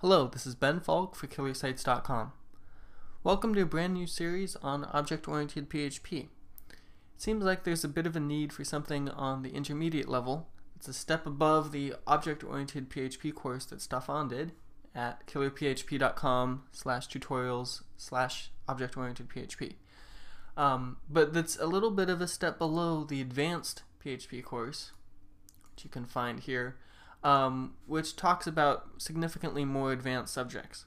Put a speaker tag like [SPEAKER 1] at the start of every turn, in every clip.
[SPEAKER 1] Hello, this is Ben Falk for KillerSites.com. Welcome to a brand new series on object-oriented PHP. It seems like there's a bit of a need for something on the intermediate level. It's a step above the object-oriented PHP course that Stefan did at killerphp.com slash tutorials slash object-oriented PHP. Um, but that's a little bit of a step below the advanced PHP course, which you can find here um, which talks about significantly more advanced subjects.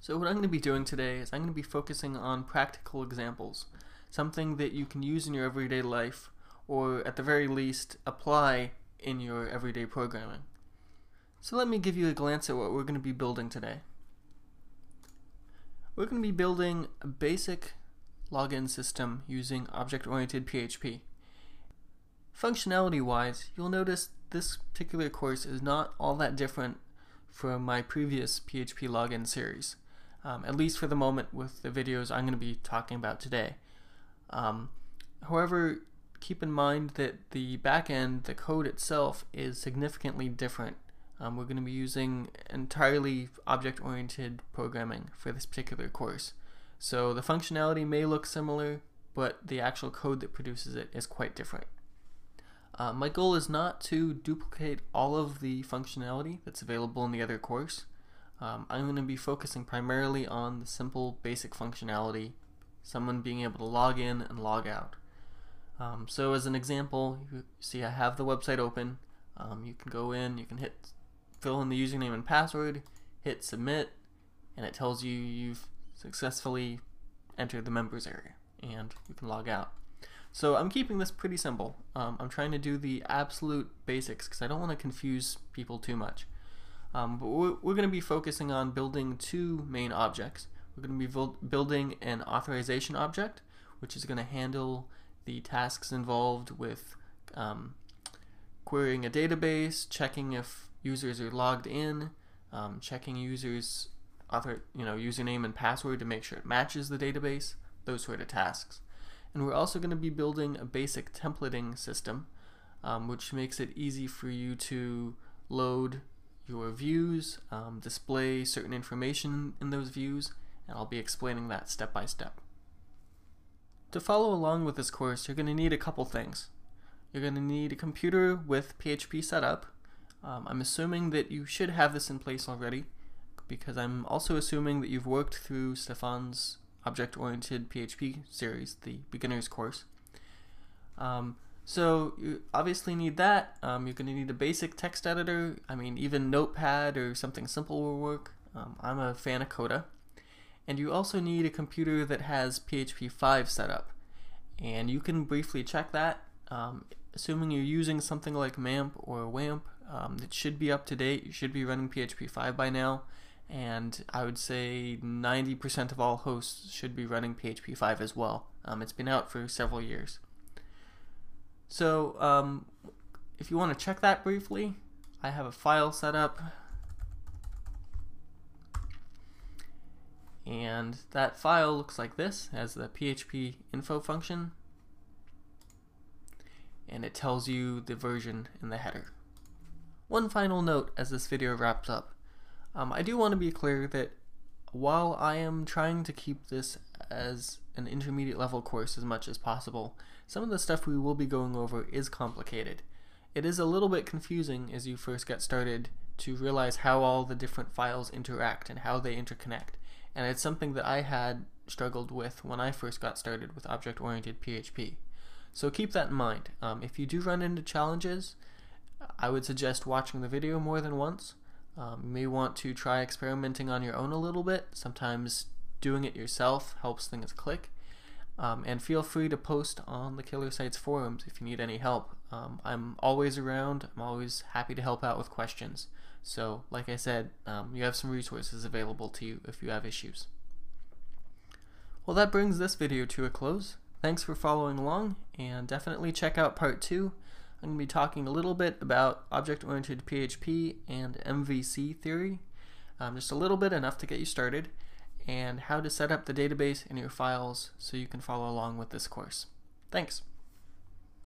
[SPEAKER 1] So what I'm going to be doing today is I'm going to be focusing on practical examples, something that you can use in your everyday life, or at the very least, apply in your everyday programming. So let me give you a glance at what we're going to be building today. We're going to be building a basic login system using object-oriented PHP. Functionality-wise, you'll notice this particular course is not all that different from my previous PHP login series, um, at least for the moment with the videos I'm going to be talking about today. Um, however, keep in mind that the backend, the code itself, is significantly different. Um, we're going to be using entirely object-oriented programming for this particular course. So the functionality may look similar, but the actual code that produces it is quite different. Uh, my goal is not to duplicate all of the functionality that's available in the other course. Um, I'm going to be focusing primarily on the simple basic functionality, someone being able to log in and log out. Um, so as an example, you see I have the website open. Um, you can go in, you can hit fill in the username and password, hit submit, and it tells you you've successfully entered the members area, and you can log out. So I'm keeping this pretty simple. Um, I'm trying to do the absolute basics because I don't want to confuse people too much. Um, but we're, we're going to be focusing on building two main objects. We're going to be building an authorization object, which is going to handle the tasks involved with um, querying a database, checking if users are logged in, um, checking users' author, you know, username and password to make sure it matches the database, those sort of tasks. And we're also going to be building a basic templating system, um, which makes it easy for you to load your views, um, display certain information in those views, and I'll be explaining that step by step. To follow along with this course, you're going to need a couple things. You're going to need a computer with PHP setup. Um, I'm assuming that you should have this in place already, because I'm also assuming that you've worked through Stefan's object-oriented PHP series, the beginner's course. Um, so you obviously need that. Um, you're going to need a basic text editor. I mean, even Notepad or something simple will work. Um, I'm a fan of Coda. And you also need a computer that has PHP 5 set up. And you can briefly check that. Um, assuming you're using something like MAMP or WAMP, um, it should be up to date. You should be running PHP 5 by now and I would say 90% of all hosts should be running PHP 5 as well. Um, it's been out for several years. So um, if you want to check that briefly, I have a file set up. And that file looks like this, as the PHP info function. And it tells you the version in the header. One final note as this video wraps up. Um, I do want to be clear that while I am trying to keep this as an intermediate level course as much as possible, some of the stuff we will be going over is complicated. It is a little bit confusing as you first get started to realize how all the different files interact and how they interconnect. And it's something that I had struggled with when I first got started with object-oriented PHP. So keep that in mind. Um, if you do run into challenges, I would suggest watching the video more than once um, you may want to try experimenting on your own a little bit. Sometimes doing it yourself helps things click. Um, and feel free to post on the Killer Sites forums if you need any help. Um, I'm always around. I'm always happy to help out with questions. So, like I said, um, you have some resources available to you if you have issues. Well, that brings this video to a close. Thanks for following along, and definitely check out part 2. I'm going to be talking a little bit about object-oriented PHP and MVC theory, um, just a little bit, enough to get you started, and how to set up the database in your files so you can follow along with this course. Thanks.